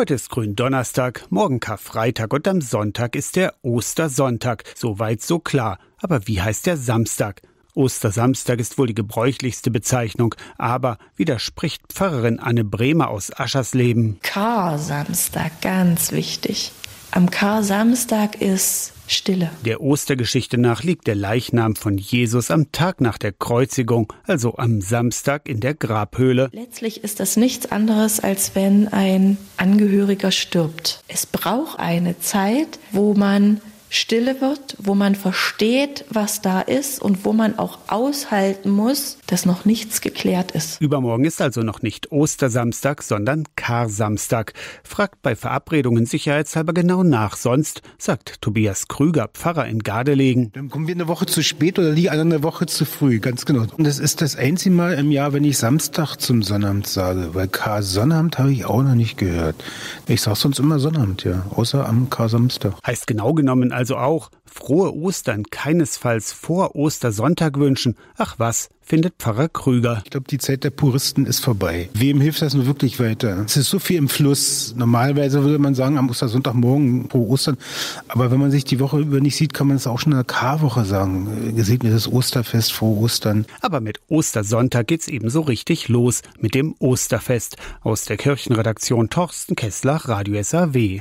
Heute ist Gründonnerstag, morgen Karfreitag und am Sonntag ist der Ostersonntag. Soweit so klar. Aber wie heißt der Samstag? Ostersamstag ist wohl die gebräuchlichste Bezeichnung, aber widerspricht Pfarrerin Anne Bremer aus Aschersleben. Kar-Samstag, ganz wichtig. Am Kar-Samstag ist Stille. Der Ostergeschichte nach liegt der Leichnam von Jesus am Tag nach der Kreuzigung, also am Samstag in der Grabhöhle. Letztlich ist das nichts anderes, als wenn ein Angehöriger stirbt. Es braucht eine Zeit, wo man Stille wird, wo man versteht, was da ist und wo man auch aushalten muss, dass noch nichts geklärt ist. Übermorgen ist also noch nicht Ostersamstag, sondern Karsamstag. Fragt bei Verabredungen sicherheitshalber genau nach. Sonst, sagt Tobias Krüger, Pfarrer in Gardelegen. Dann kommen wir eine Woche zu spät oder die eine Woche zu früh, ganz genau. Und das ist das einzige Mal im Jahr, wenn ich Samstag zum Sonnabend sage, weil Kar-Sonnabend habe ich auch noch nicht gehört. Ich sage sonst immer Sonnabend, ja, außer am Kar-Samstag. Heißt genau genommen also auch frohe Ostern keinesfalls vor Ostersonntag wünschen. Ach was, findet Pfarrer Krüger. Ich glaube, die Zeit der Puristen ist vorbei. Wem hilft das nur wirklich weiter? Es ist so viel im Fluss. Normalerweise würde man sagen, am Ostersonntagmorgen pro Ostern. Aber wenn man sich die Woche über nicht sieht, kann man es auch schon in der Karwoche sagen. Gesegnetes Osterfest, vor Ostern. Aber mit Ostersonntag geht's eben so richtig los. Mit dem Osterfest. Aus der Kirchenredaktion Torsten Kessler, Radio SAW.